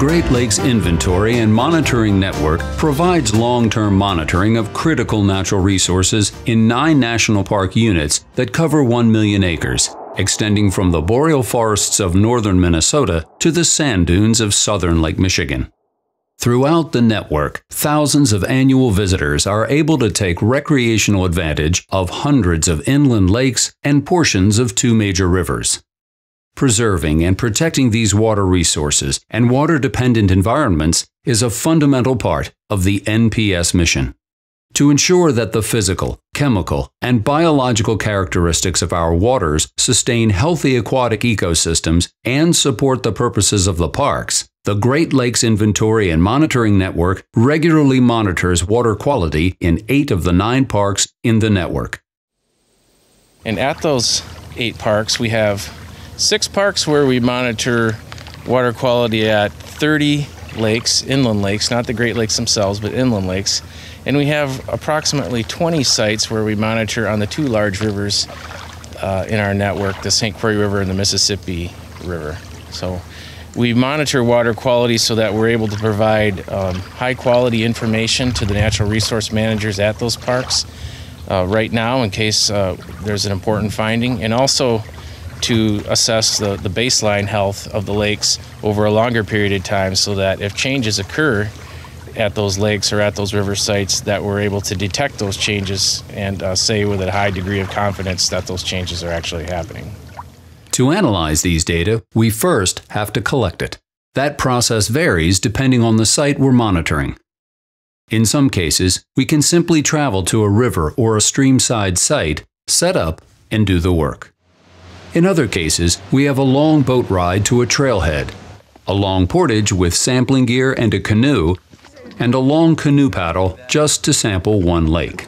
Great Lakes Inventory and Monitoring Network provides long term monitoring of critical natural resources in nine national park units that cover 1 million acres, extending from the boreal forests of northern Minnesota to the sand dunes of southern Lake Michigan. Throughout the network, thousands of annual visitors are able to take recreational advantage of hundreds of inland lakes and portions of two major rivers. Preserving and protecting these water resources and water dependent environments is a fundamental part of the NPS mission. To ensure that the physical, chemical, and biological characteristics of our waters sustain healthy aquatic ecosystems and support the purposes of the parks, the Great Lakes Inventory and Monitoring Network regularly monitors water quality in eight of the nine parks in the network. And at those eight parks, we have six parks where we monitor water quality at 30 lakes, inland lakes, not the Great Lakes themselves, but inland lakes. And we have approximately 20 sites where we monitor on the two large rivers uh, in our network, the St. Croix River and the Mississippi River. So we monitor water quality so that we're able to provide um, high quality information to the natural resource managers at those parks uh, right now in case uh, there's an important finding, and also to assess the, the baseline health of the lakes over a longer period of time so that if changes occur at those lakes or at those river sites that we're able to detect those changes and uh, say with a high degree of confidence that those changes are actually happening. To analyze these data, we first have to collect it. That process varies depending on the site we're monitoring. In some cases, we can simply travel to a river or a streamside site, set up, and do the work. In other cases, we have a long boat ride to a trailhead, a long portage with sampling gear and a canoe, and a long canoe paddle just to sample one lake.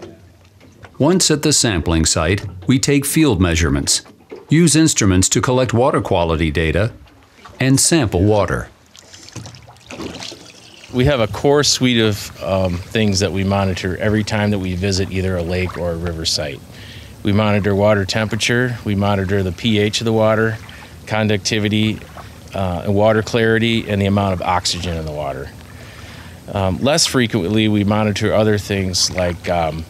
Once at the sampling site, we take field measurements, use instruments to collect water quality data, and sample water. We have a core suite of um, things that we monitor every time that we visit either a lake or a river site. We monitor water temperature, we monitor the pH of the water, conductivity, uh, and water clarity, and the amount of oxygen in the water. Um, less frequently, we monitor other things like um,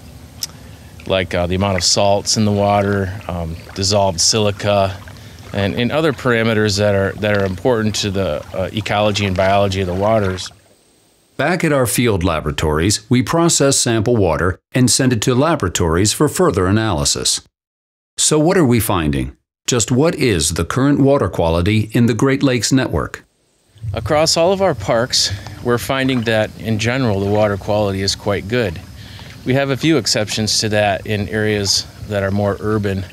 like uh, the amount of salts in the water, um, dissolved silica, and, and other parameters that are that are important to the uh, ecology and biology of the waters. Back at our field laboratories, we process sample water and send it to laboratories for further analysis. So what are we finding? Just what is the current water quality in the Great Lakes network? Across all of our parks, we're finding that in general the water quality is quite good. We have a few exceptions to that in areas that are more urban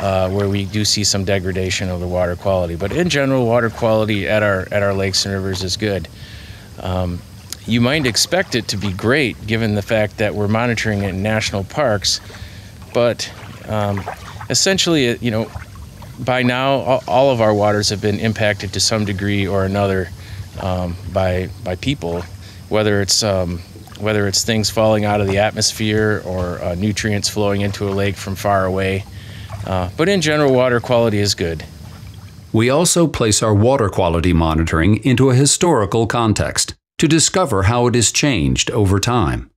uh, where we do see some degradation of the water quality. But in general, water quality at our at our lakes and rivers is good. Um, you might expect it to be great given the fact that we're monitoring it in national parks, but um, essentially, you know, by now all of our waters have been impacted to some degree or another um, by by people, whether it's um, whether it's things falling out of the atmosphere or uh, nutrients flowing into a lake from far away. Uh, but in general, water quality is good. We also place our water quality monitoring into a historical context to discover how it has changed over time.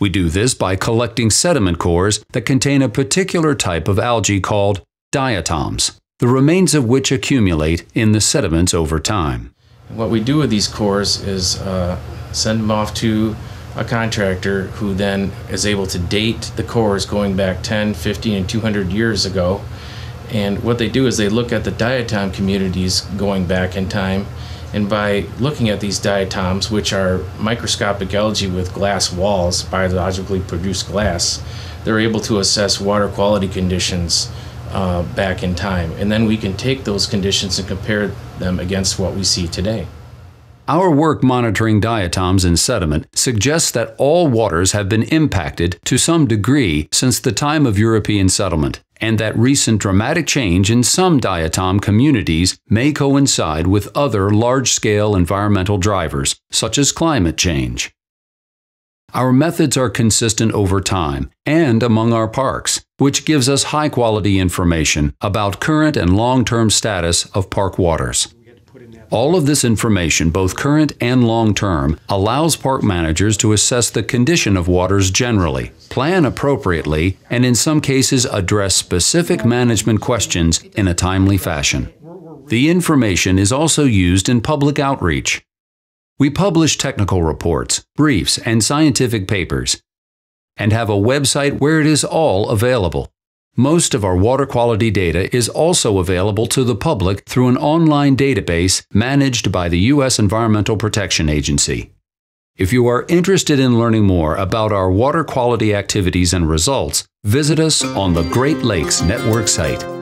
We do this by collecting sediment cores that contain a particular type of algae called diatoms, the remains of which accumulate in the sediments over time. What we do with these cores is uh, send them off to a contractor who then is able to date the cores going back 10, 15, and 200 years ago. And what they do is they look at the diatom communities going back in time and by looking at these diatoms, which are microscopic algae with glass walls, biologically produced glass, they're able to assess water quality conditions uh, back in time. And then we can take those conditions and compare them against what we see today. Our work monitoring diatoms in sediment suggests that all waters have been impacted to some degree since the time of European settlement, and that recent dramatic change in some diatom communities may coincide with other large-scale environmental drivers, such as climate change. Our methods are consistent over time and among our parks, which gives us high-quality information about current and long-term status of park waters. All of this information, both current and long term, allows park managers to assess the condition of waters generally, plan appropriately, and in some cases address specific management questions in a timely fashion. The information is also used in public outreach. We publish technical reports, briefs, and scientific papers, and have a website where it is all available. Most of our water quality data is also available to the public through an online database managed by the U.S. Environmental Protection Agency. If you are interested in learning more about our water quality activities and results, visit us on the Great Lakes Network site.